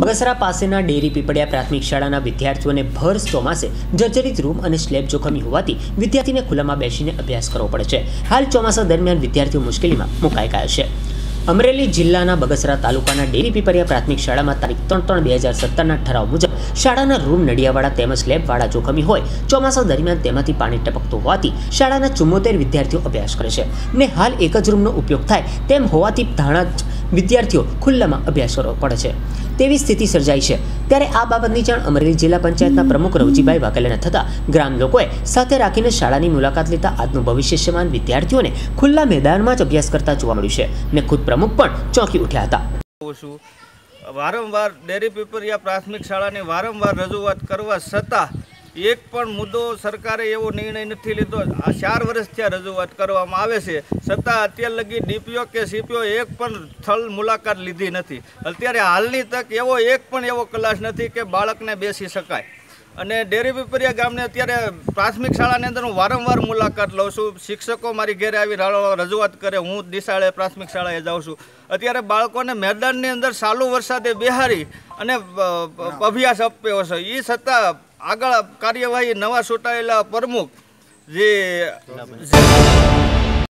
બગસરા પાસેના ડેરી પીપળિયા પ્રાથમિક શાળાના વિદ્યાર્થીઓને ભર ચોમાસે જર્જરિત રૂમ અને સ્લેબ જોખમી હોવાથી વિદ્યાર્થીને ખુલ્લામાં બેસીને અભ્યાસ કરવો પડે છે. હાલ ચોમાસા દરમિયાન વિદ્યાર્થીઓ મુશ્કેલીમાં મુકાઈ ગયા છે. અમરેલી જિલ્લાના બગસરા તાલુકાના ડેરી પીપળિયા પ્રાથમિક શાળામાં તારીખ ત્રણ ત્રણ બે હજાર સત્તરના ઠરાવ મુજબ શાળાના રૂમ નડિયાવાળા તેમજ સ્લેબવાળા જોખમી હોય, ચોમાસા દરમિયાન તેમાંથી પાણી ટપકતું હોવાથી શાળાના ચુમ્મોતેર વિદ્યાર્થીઓ અભ્યાસ કરે છે. ને હાલ એક જ રૂમનો ઉપયોગ થાય તેમ હોવાથી ધાણા વિદ્યાર્થીઓ ખુલ્લામાં અભ્યાસ કરવો પડે છે. તેવી સ્થિતિ સર્જાઈ છે. ત્યારે આ બાબતની જાણ અમરેલી જિલ્લા પંચાયતના પ્રમુખ રવજીભાઈ વાઘેલાને થતાં ગ્રામ લોકોએ સાથે રાખીને શાળાની મુલાકાત લેતા આજનું ભવિષ્યમાન વિદ્યાર્થીઓને ખુલ્લા મેદાનમાં જ અભ્યાસ કરતા જોવા મળ્યું છે. ને ખુદ પ્રમુખ પણ ચોંકી ઉઠ્યા હતા. વારંવાર ડેરી પીપરિયા પ્રાથમિક શાળાની વારંવાર રજૂઆત કરવા છતાં એક પણ મુદ્દો સરકારે એવો નિર્ણય નથી લીધો. આ ચાર વર્ષ થયા રજૂઆત કરવામાં આવે છે. છતાં અત્યાર લગી ડીપીઓ કે સીપીઓ એક પણ સ્થળ મુલાકાત લીધી નથી. અત્યારે હાલની તક એવો એક પણ એવો ક્લાસ નથી કે બાળકને બેસી શકાય. અને ડેરી પીપરિયા ગામને અત્યારે પ્રાથમિક શાળાની અંદર હું વારંવાર મુલાકાત લઉં છું. શિક્ષકો મારી ઘેરે આવી રજૂઆત કરે હું દિશાળે પ્રાથમિક શાળાએ જાઉં છું. અત્યારે બાળકોને મેદાનની અંદર ચાલુ વરસાદે બિહારી અને અભ્યાસ આપ્યો છે. એ છતાં આગળ કાર્યવાહી નવા ચૂંટાયેલા પ્રમુખ જે